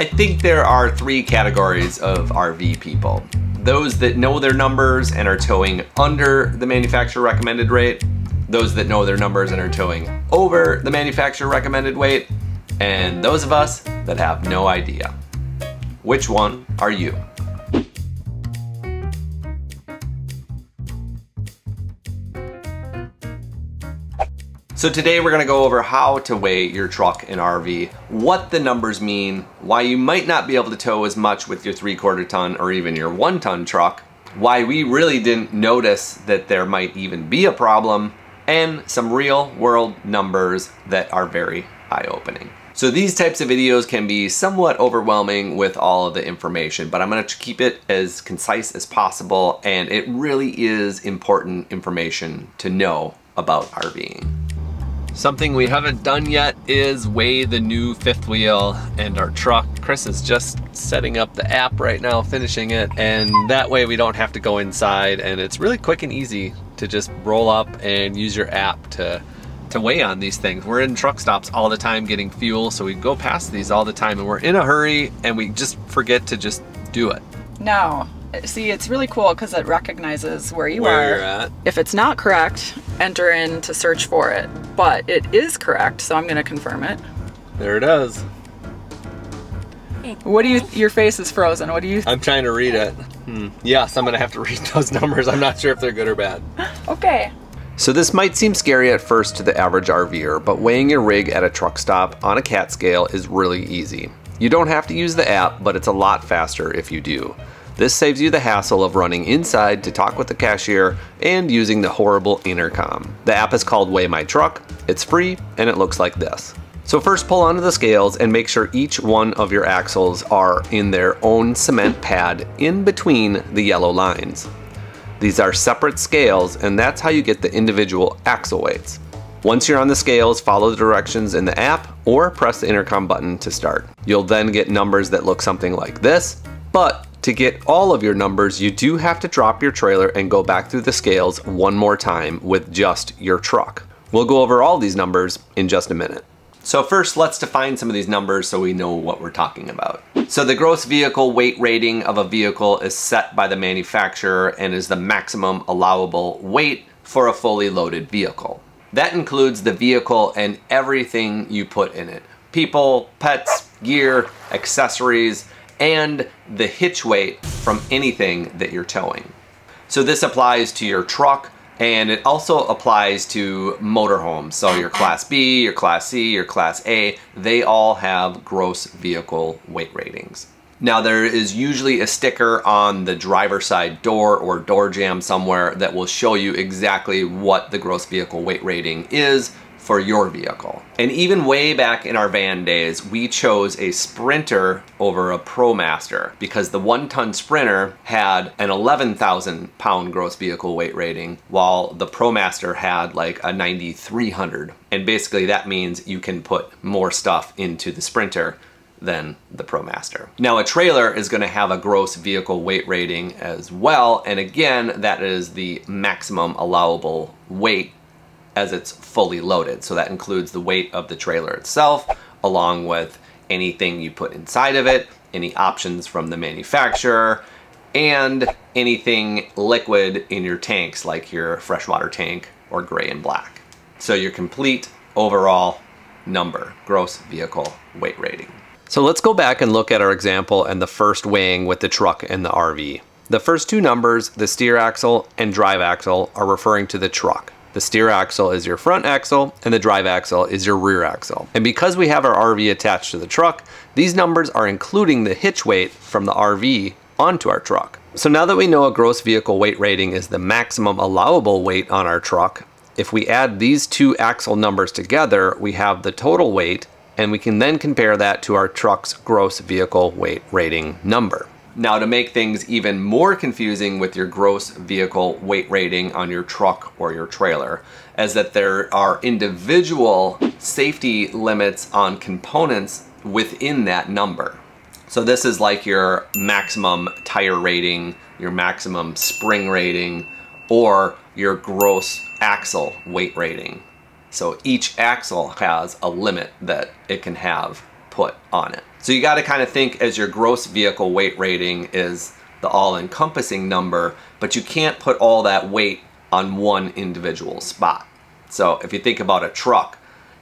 I think there are three categories of RV people. Those that know their numbers and are towing under the manufacturer recommended rate, those that know their numbers and are towing over the manufacturer recommended weight, and those of us that have no idea. Which one are you? So today we're gonna go over how to weigh your truck and RV, what the numbers mean, why you might not be able to tow as much with your three quarter ton or even your one ton truck, why we really didn't notice that there might even be a problem, and some real world numbers that are very eye opening. So these types of videos can be somewhat overwhelming with all of the information, but I'm gonna keep it as concise as possible, and it really is important information to know about RVing. Something we haven't done yet is weigh the new fifth wheel and our truck. Chris is just setting up the app right now, finishing it, and that way we don't have to go inside and it's really quick and easy to just roll up and use your app to to weigh on these things. We're in truck stops all the time getting fuel, so we go past these all the time and we're in a hurry and we just forget to just do it. No, see, it's really cool because it recognizes where you Where are. you're at. If it's not correct, enter in to search for it. But it is correct, so I'm going to confirm it. There it is. What do you? Your face is frozen. What do you? I'm trying to read it. Hmm. Yes, I'm gonna have to read those numbers. I'm not sure if they're good or bad. Okay. So this might seem scary at first to the average RVer, but weighing your rig at a truck stop on a cat scale is really easy. You don't have to use the app, but it's a lot faster if you do. This saves you the hassle of running inside to talk with the cashier and using the horrible intercom. The app is called Weigh My Truck, it's free, and it looks like this. So first pull onto the scales and make sure each one of your axles are in their own cement pad in between the yellow lines. These are separate scales and that's how you get the individual axle weights. Once you're on the scales, follow the directions in the app or press the intercom button to start. You'll then get numbers that look something like this, but to get all of your numbers, you do have to drop your trailer and go back through the scales one more time with just your truck. We'll go over all these numbers in just a minute. So first, let's define some of these numbers so we know what we're talking about. So the gross vehicle weight rating of a vehicle is set by the manufacturer and is the maximum allowable weight for a fully loaded vehicle. That includes the vehicle and everything you put in it. People, pets, gear, accessories, and the hitch weight from anything that you're towing. So this applies to your truck, and it also applies to motorhomes. So your Class B, your Class C, your Class A, they all have gross vehicle weight ratings. Now there is usually a sticker on the driver side door or door jamb somewhere that will show you exactly what the gross vehicle weight rating is for your vehicle. And even way back in our van days, we chose a Sprinter over a ProMaster because the one ton Sprinter had an 11,000 pound gross vehicle weight rating while the ProMaster had like a 9,300. And basically that means you can put more stuff into the Sprinter than the ProMaster. Now a trailer is going to have a gross vehicle weight rating as well and again that is the maximum allowable weight as it's fully loaded. So that includes the weight of the trailer itself, along with anything you put inside of it, any options from the manufacturer, and anything liquid in your tanks like your freshwater tank or gray and black. So your complete overall number, gross vehicle weight rating. So let's go back and look at our example and the first weighing with the truck and the RV. The first two numbers, the steer axle and drive axle, are referring to the truck. The steer axle is your front axle and the drive axle is your rear axle. And because we have our RV attached to the truck, these numbers are including the hitch weight from the RV onto our truck. So now that we know a gross vehicle weight rating is the maximum allowable weight on our truck, if we add these two axle numbers together, we have the total weight and we can then compare that to our truck's gross vehicle weight rating number. Now to make things even more confusing with your gross vehicle weight rating on your truck or your trailer, is that there are individual safety limits on components within that number. So this is like your maximum tire rating, your maximum spring rating, or your gross axle weight rating. So each axle has a limit that it can have put on it. So you got to kind of think as your gross vehicle weight rating is the all-encompassing number, but you can't put all that weight on one individual spot. So if you think about a truck,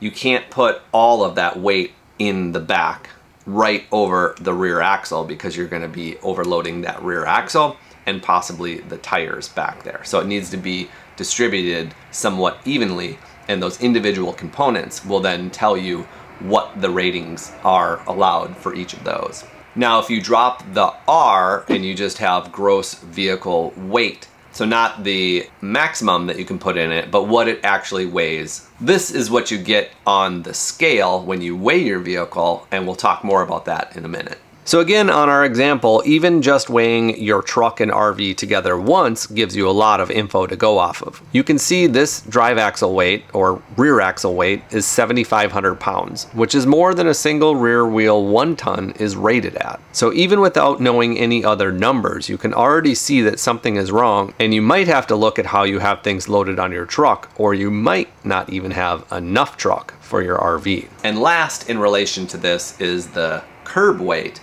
you can't put all of that weight in the back right over the rear axle because you're going to be overloading that rear axle and possibly the tires back there. So it needs to be distributed somewhat evenly and those individual components will then tell you what the ratings are allowed for each of those. Now if you drop the R and you just have gross vehicle weight, so not the maximum that you can put in it, but what it actually weighs. This is what you get on the scale when you weigh your vehicle, and we'll talk more about that in a minute. So again, on our example, even just weighing your truck and RV together once gives you a lot of info to go off of. You can see this drive axle weight, or rear axle weight, is 7,500 pounds, which is more than a single rear wheel one ton is rated at. So even without knowing any other numbers, you can already see that something is wrong, and you might have to look at how you have things loaded on your truck, or you might not even have enough truck for your RV. And last in relation to this is the curb weight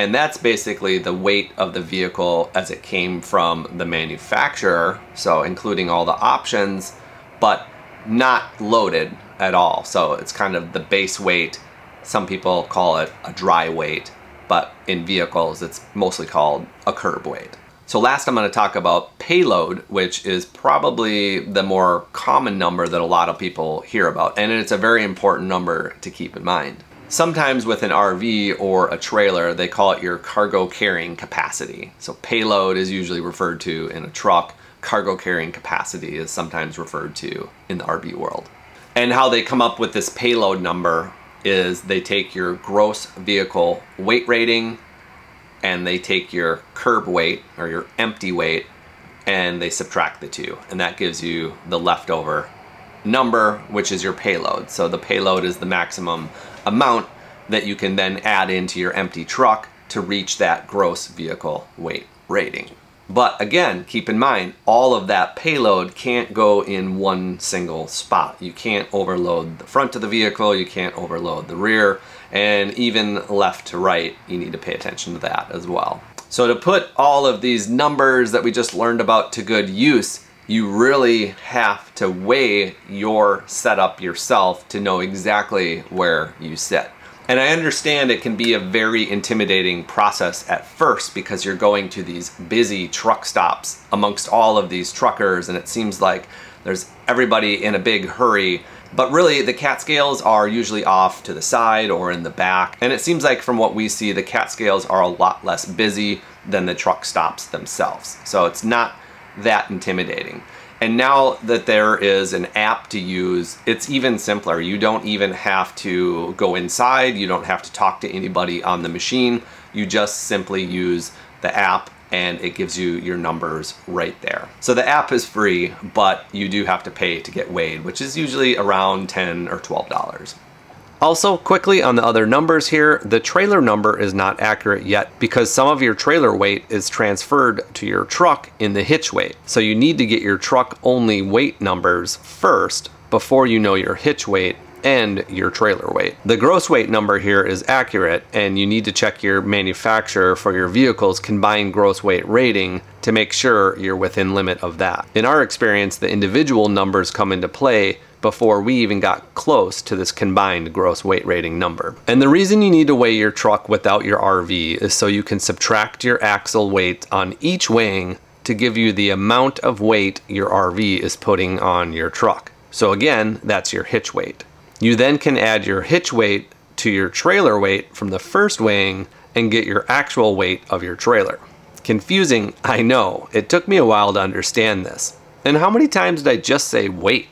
and that's basically the weight of the vehicle as it came from the manufacturer, so including all the options, but not loaded at all. So it's kind of the base weight. Some people call it a dry weight, but in vehicles it's mostly called a curb weight. So last I'm going to talk about payload, which is probably the more common number that a lot of people hear about, and it's a very important number to keep in mind. Sometimes with an RV or a trailer, they call it your cargo carrying capacity. So payload is usually referred to in a truck. Cargo carrying capacity is sometimes referred to in the RV world. And how they come up with this payload number is they take your gross vehicle weight rating and they take your curb weight or your empty weight and they subtract the two. And that gives you the leftover number, which is your payload. So the payload is the maximum amount that you can then add into your empty truck to reach that gross vehicle weight rating. But again, keep in mind, all of that payload can't go in one single spot. You can't overload the front of the vehicle, you can't overload the rear, and even left to right, you need to pay attention to that as well. So to put all of these numbers that we just learned about to good use, you really have to weigh your setup yourself to know exactly where you sit. And I understand it can be a very intimidating process at first because you're going to these busy truck stops amongst all of these truckers and it seems like there's everybody in a big hurry but really the cat scales are usually off to the side or in the back and it seems like from what we see the cat scales are a lot less busy than the truck stops themselves. So it's not that intimidating. And now that there is an app to use, it's even simpler. You don't even have to go inside. You don't have to talk to anybody on the machine. You just simply use the app and it gives you your numbers right there. So the app is free, but you do have to pay to get weighed, which is usually around 10 or $12. Also, quickly on the other numbers here, the trailer number is not accurate yet because some of your trailer weight is transferred to your truck in the hitch weight. So you need to get your truck only weight numbers first before you know your hitch weight and your trailer weight. The gross weight number here is accurate and you need to check your manufacturer for your vehicle's combined gross weight rating to make sure you're within limit of that. In our experience, the individual numbers come into play before we even got close to this combined gross weight rating number. And the reason you need to weigh your truck without your RV is so you can subtract your axle weight on each weighing to give you the amount of weight your RV is putting on your truck. So again, that's your hitch weight. You then can add your hitch weight to your trailer weight from the first weighing and get your actual weight of your trailer. Confusing, I know. It took me a while to understand this. And how many times did I just say weight?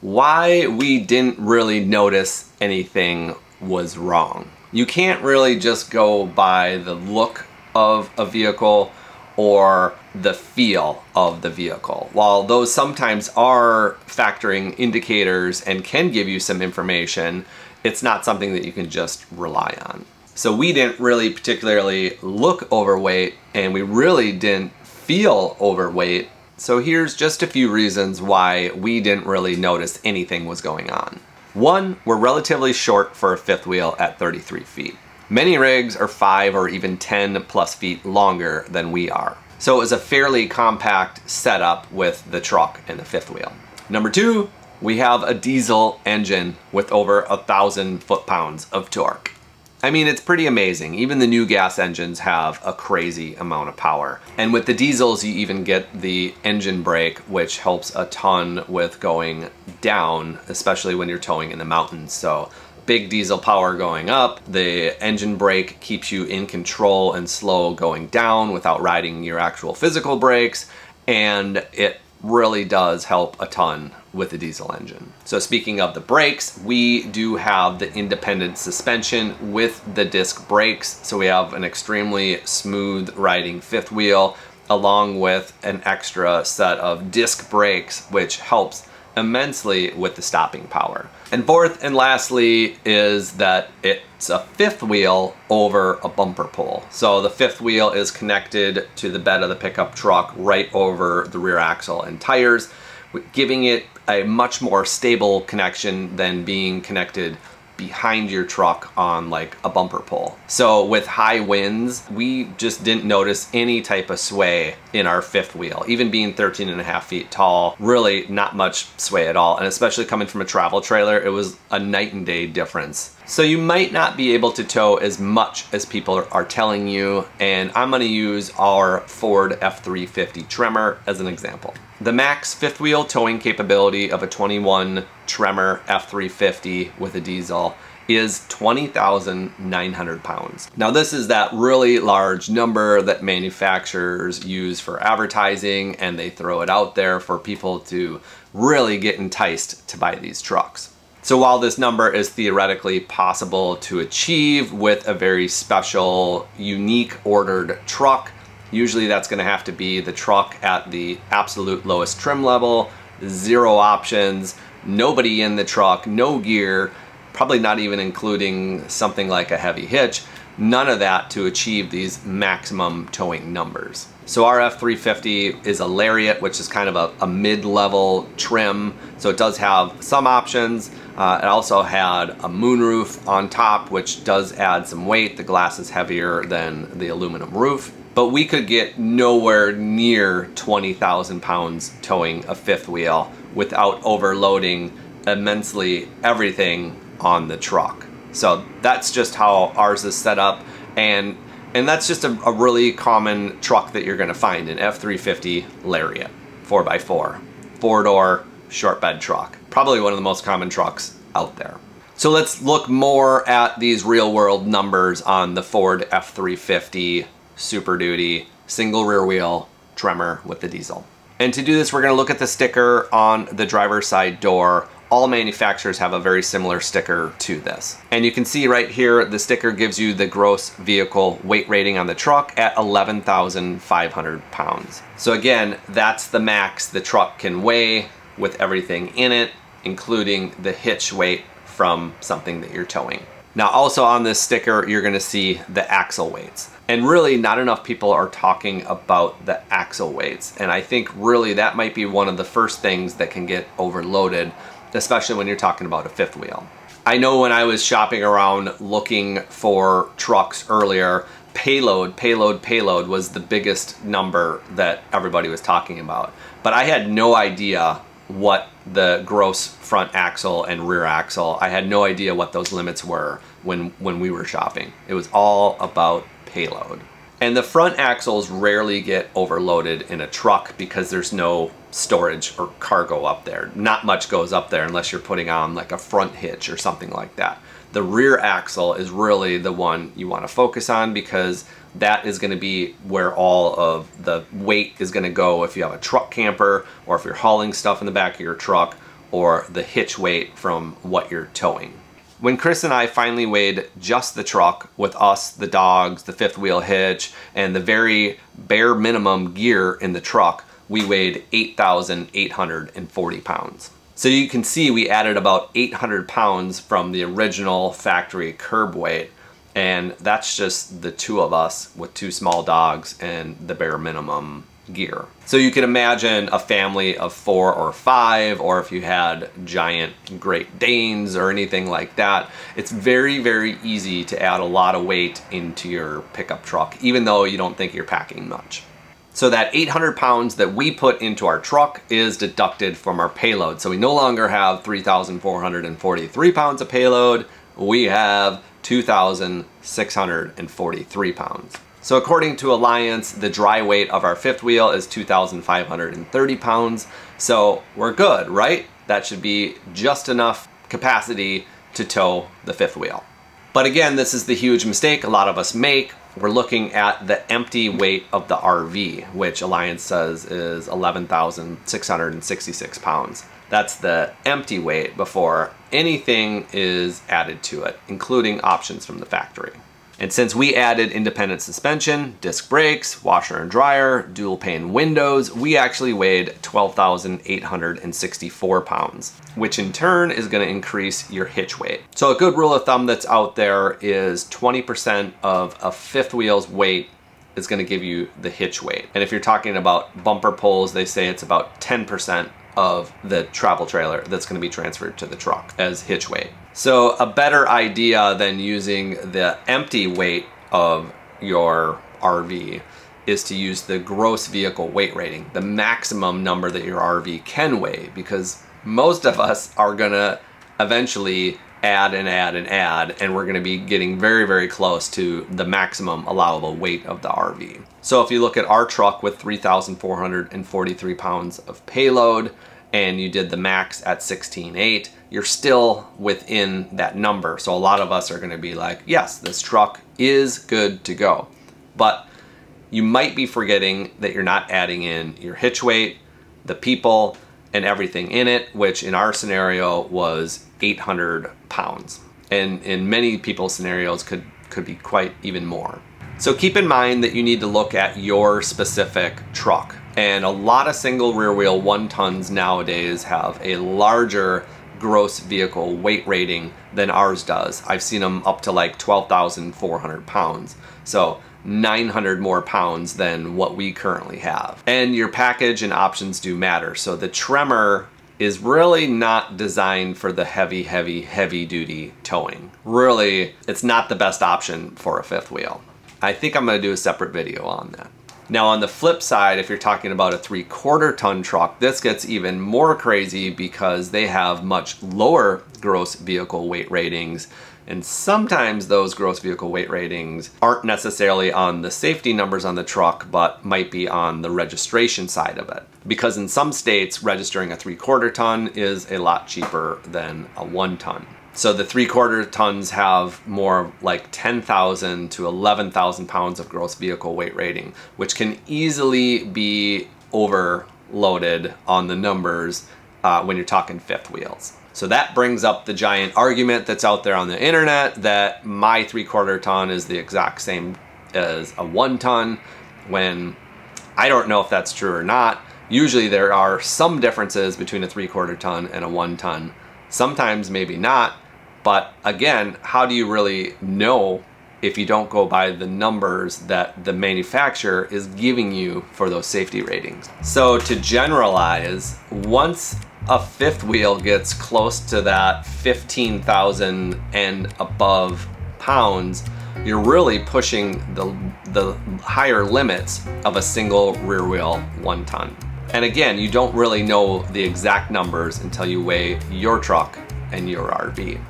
Why we didn't really notice anything was wrong. You can't really just go by the look of a vehicle or the feel of the vehicle. While those sometimes are factoring indicators and can give you some information, it's not something that you can just rely on. So we didn't really particularly look overweight and we really didn't feel overweight so here's just a few reasons why we didn't really notice anything was going on. One, we're relatively short for a fifth wheel at 33 feet. Many rigs are 5 or even 10 plus feet longer than we are. So it was a fairly compact setup with the truck and the fifth wheel. Number two, we have a diesel engine with over a thousand foot-pounds of torque. I mean, it's pretty amazing. Even the new gas engines have a crazy amount of power. And with the diesels, you even get the engine brake, which helps a ton with going down, especially when you're towing in the mountains. So big diesel power going up, the engine brake keeps you in control and slow going down without riding your actual physical brakes, and it really does help a ton with the diesel engine. So speaking of the brakes, we do have the independent suspension with the disc brakes. So we have an extremely smooth riding fifth wheel along with an extra set of disc brakes, which helps immensely with the stopping power. And fourth and lastly is that it's a fifth wheel over a bumper pull. So the fifth wheel is connected to the bed of the pickup truck right over the rear axle and tires, giving it a much more stable connection than being connected behind your truck on like a bumper pull. So with high winds, we just didn't notice any type of sway in our fifth wheel. Even being 13 and a half feet tall, really not much sway at all. And especially coming from a travel trailer, it was a night and day difference. So you might not be able to tow as much as people are telling you, and I'm gonna use our Ford F350 Tremor as an example. The max fifth wheel towing capability of a 21 Tremor F350 with a diesel is 20,900 pounds. Now this is that really large number that manufacturers use for advertising and they throw it out there for people to really get enticed to buy these trucks. So while this number is theoretically possible to achieve with a very special, unique ordered truck, usually that's gonna have to be the truck at the absolute lowest trim level, zero options, nobody in the truck, no gear, probably not even including something like a heavy hitch, none of that to achieve these maximum towing numbers. So our F350 is a Lariat, which is kind of a, a mid-level trim. So it does have some options, uh, it also had a moonroof on top, which does add some weight. The glass is heavier than the aluminum roof. But we could get nowhere near 20,000 pounds towing a fifth wheel without overloading immensely everything on the truck. So that's just how ours is set up. And and that's just a, a really common truck that you're gonna find, an F350 Lariat, 4x4, four-door, short bed truck probably one of the most common trucks out there. So let's look more at these real world numbers on the Ford F350 Super Duty single rear wheel Tremor with the diesel. And to do this, we're gonna look at the sticker on the driver's side door. All manufacturers have a very similar sticker to this. And you can see right here, the sticker gives you the gross vehicle weight rating on the truck at 11,500 pounds. So again, that's the max the truck can weigh with everything in it, including the hitch weight from something that you're towing. Now also on this sticker, you're gonna see the axle weights. And really not enough people are talking about the axle weights. And I think really that might be one of the first things that can get overloaded, especially when you're talking about a fifth wheel. I know when I was shopping around looking for trucks earlier, payload, payload, payload was the biggest number that everybody was talking about. But I had no idea what the gross front axle and rear axle. I had no idea what those limits were when, when we were shopping. It was all about payload. And the front axles rarely get overloaded in a truck because there's no storage or cargo up there. Not much goes up there unless you're putting on like a front hitch or something like that. The rear axle is really the one you want to focus on because that is going to be where all of the weight is going to go if you have a truck camper or if you're hauling stuff in the back of your truck or the hitch weight from what you're towing. When Chris and I finally weighed just the truck with us, the dogs, the fifth wheel hitch, and the very bare minimum gear in the truck, we weighed 8,840 pounds. So you can see we added about 800 pounds from the original factory curb weight and that's just the two of us with two small dogs and the bare minimum gear. So you can imagine a family of four or five, or if you had giant Great Danes or anything like that, it's very, very easy to add a lot of weight into your pickup truck, even though you don't think you're packing much. So that 800 pounds that we put into our truck is deducted from our payload. So we no longer have 3,443 pounds of payload, we have 2,643 pounds. So according to Alliance, the dry weight of our fifth wheel is 2,530 pounds. So we're good, right? That should be just enough capacity to tow the fifth wheel. But again, this is the huge mistake a lot of us make we're looking at the empty weight of the RV, which Alliance says is 11,666 pounds. That's the empty weight before anything is added to it, including options from the factory. And since we added independent suspension, disc brakes, washer and dryer, dual pane windows, we actually weighed 12,864 pounds, which in turn is gonna increase your hitch weight. So a good rule of thumb that's out there is 20% of a fifth wheel's weight is gonna give you the hitch weight. And if you're talking about bumper pulls, they say it's about 10% of the travel trailer that's going to be transferred to the truck as hitch weight. So a better idea than using the empty weight of your RV is to use the gross vehicle weight rating, the maximum number that your RV can weigh, because most of us are gonna eventually add and add and add, and we're gonna be getting very, very close to the maximum allowable weight of the RV. So if you look at our truck with 3,443 pounds of payload, and you did the max at 16.8, you're still within that number. So a lot of us are gonna be like, yes, this truck is good to go. But you might be forgetting that you're not adding in your hitch weight, the people, and everything in it, which in our scenario was 800 pounds. And in many people's scenarios could, could be quite even more. So keep in mind that you need to look at your specific truck. And a lot of single rear wheel one tons nowadays have a larger gross vehicle weight rating than ours does. I've seen them up to like 12,400 pounds. So 900 more pounds than what we currently have. And your package and options do matter. So the Tremor is really not designed for the heavy, heavy, heavy duty towing. Really, it's not the best option for a fifth wheel. I think I'm gonna do a separate video on that. Now on the flip side, if you're talking about a three quarter ton truck, this gets even more crazy because they have much lower gross vehicle weight ratings. And sometimes those gross vehicle weight ratings aren't necessarily on the safety numbers on the truck, but might be on the registration side of it. Because in some states, registering a three quarter ton is a lot cheaper than a one ton. So the three quarter tons have more like 10,000 to 11,000 pounds of gross vehicle weight rating, which can easily be overloaded on the numbers uh, when you're talking fifth wheels. So that brings up the giant argument that's out there on the internet that my three quarter ton is the exact same as a one ton when I don't know if that's true or not. Usually there are some differences between a three quarter ton and a one ton. Sometimes maybe not, but again, how do you really know if you don't go by the numbers that the manufacturer is giving you for those safety ratings? So to generalize, once a fifth wheel gets close to that 15,000 and above pounds, you're really pushing the, the higher limits of a single rear wheel one ton. And again, you don't really know the exact numbers until you weigh your truck and your RV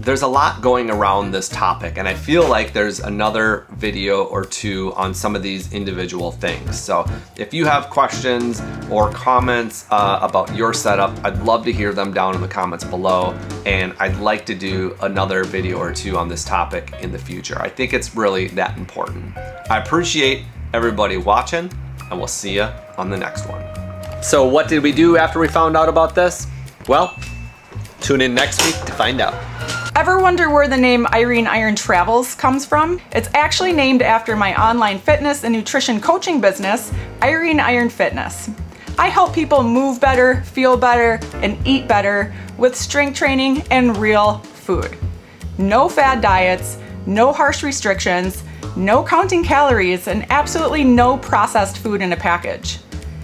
there's a lot going around this topic and I feel like there's another video or two on some of these individual things. So if you have questions or comments uh, about your setup, I'd love to hear them down in the comments below and I'd like to do another video or two on this topic in the future. I think it's really that important. I appreciate everybody watching and we'll see you on the next one. So what did we do after we found out about this? Well, tune in next week to find out. Ever wonder where the name Irene Iron Travels comes from? It's actually named after my online fitness and nutrition coaching business, Irene Iron Fitness. I help people move better, feel better, and eat better with strength training and real food. No fad diets, no harsh restrictions, no counting calories, and absolutely no processed food in a package.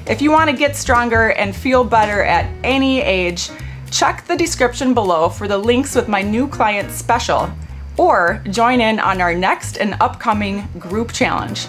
If you want to get stronger and feel better at any age, check the description below for the links with my new client special or join in on our next and upcoming group challenge.